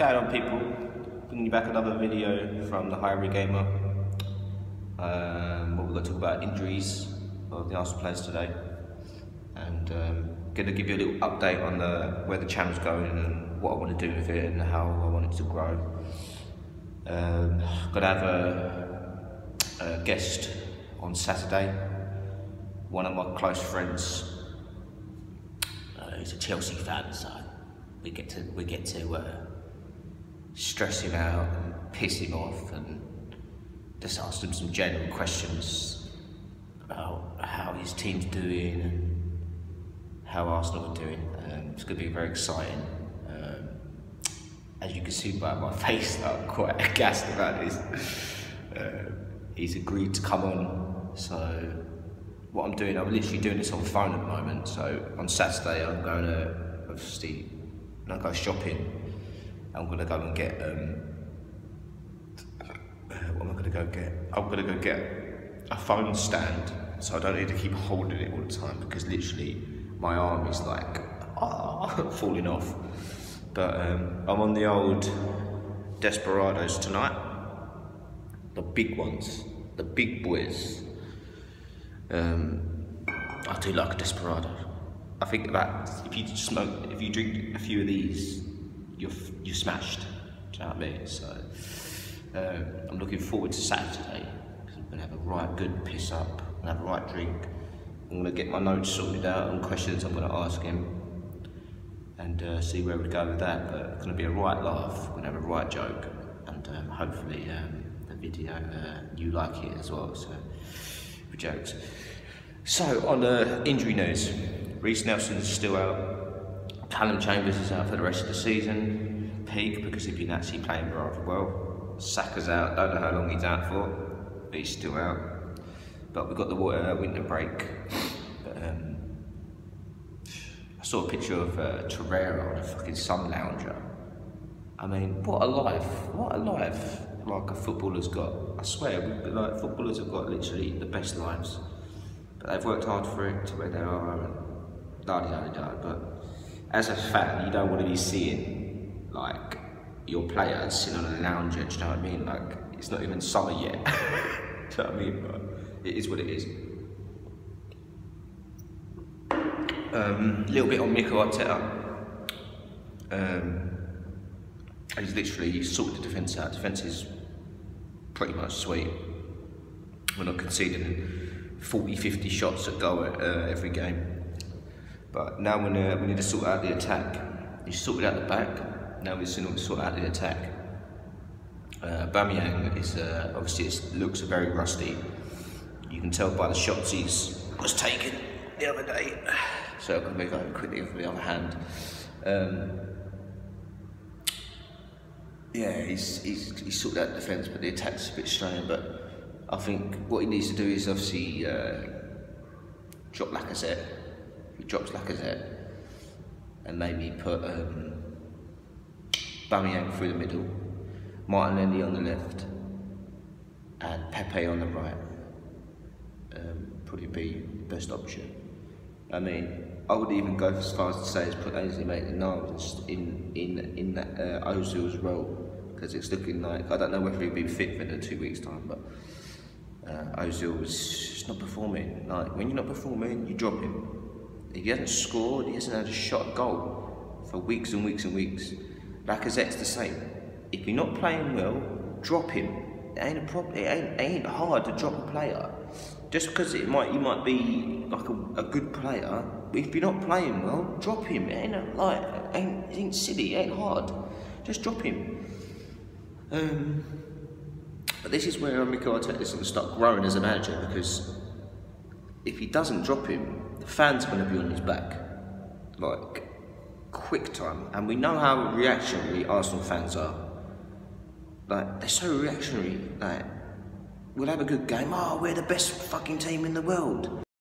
going on people? Bringing you back another video from the Highbury Gamer. Um, we're going to talk about injuries of the Arsenal players today. And um, going to give you a little update on the, where the channel's going and what I want to do with it and how I want it to grow. Um, got to have a, a guest on Saturday. One of my close friends. Uh, he's a Chelsea fan, so we get to we get to uh, stress him out and piss him off and just ask him some general questions about how his team's doing and how Arsenal are doing. Um, it's going to be very exciting. Um, as you can see by my face, I'm quite aghast about this. Uh, he's agreed to come on, so what I'm doing, I'm literally doing this on the phone at the moment. So on Saturday, I'm going to obviously I go shopping. I'm gonna go and get um, uh, what am I gonna go get? I'm gonna go get a phone stand, so I don't need to keep holding it all the time because literally my arm is like ah, falling off. But um, I'm on the old Desperados tonight, the big ones, the big boys. Um, I do like a Desperado. I think that if you smoke, if you drink a few of these, you're you're smashed. Do you know what I mean? So um, I'm looking forward to Saturday because I'm gonna have a right good piss up and have a right drink. I'm gonna get my notes sorted out and questions I'm gonna ask him and uh, see where we go with that. But it's gonna be a right laugh. We're gonna have a right joke and um, hopefully um, the video uh, you like it as well. So for jokes. So on the uh, injury news, Reiss Nelson's still out. Calum Chambers is out for the rest of the season. Peak because he's been actually playing rather well. Saka's out. Don't know how long he's out for, but he's still out. But we've got the uh, winter break. But, um, I saw a picture of uh, Torreira on a fucking sun lounger. I mean, what a life! What a life! Like a footballer's got. I swear, like footballers have got literally the best lives. But they've worked hard for it to where they are. And, da da da But as a fan, you don't want to be seeing like your players sitting on a lounger. Do you know what I mean? Like it's not even summer yet. do you know what I mean? But it is what it is. A um, little bit on Mikel Arteta. Um, he's literally sorted the defence out. Defence is pretty much sweet. We're not conceding 40, 50 shots at goal uh, every game. But now we need, we need to sort out the attack. He sorted out the back, now we need to sort out the attack. Uh, Aubameyang is uh, obviously it looks very rusty. You can tell by the shots he's was taken the other day. So I'm going to move over quickly for the other hand. Um, yeah, he's, he's, he's sorted out the defence, but the attack's a bit strained. But I think what he needs to do is obviously uh, drop Lacazette he drops Lacazette and maybe put um, through the middle, Martinelli on the left, and Pepe on the right. Um, probably be the best option. I mean, I would even go as far as to say as put Ainsley Maitland-Niles in in in that uh, Ozil's role because it's looking like I don't know whether he'll be fit for the two weeks time, but uh, Ozil was just not performing. Like when you're not performing, you drop him. He hasn't scored, he hasn't had a shot goal for weeks and weeks and weeks. Lacazette's the same. If you're not playing well, drop him. It ain't a problem. It ain't, ain't hard to drop a player. Just because it might you might be like a, a good player, but if you're not playing well, drop him. It ain't a, like ain't, it ain't silly. It ain't hard. Just drop him. Um, but this is where Mikel Arteta to start growing as a manager because if he doesn't drop him, the fans are going to be on his back. Like, quick time. And we know how reactionary Arsenal fans are. Like, they're so reactionary. Like, we'll have a good game. Oh, we're the best fucking team in the world.